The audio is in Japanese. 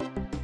え?